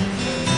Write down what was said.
Yeah.